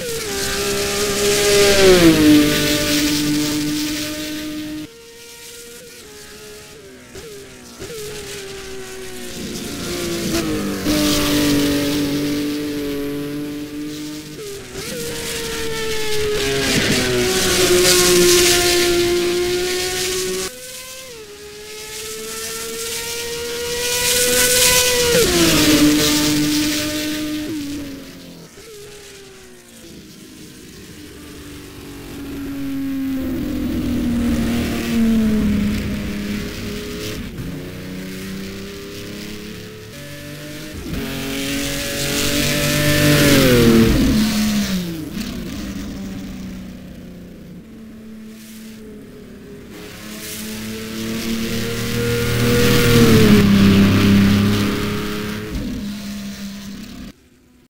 Yeah.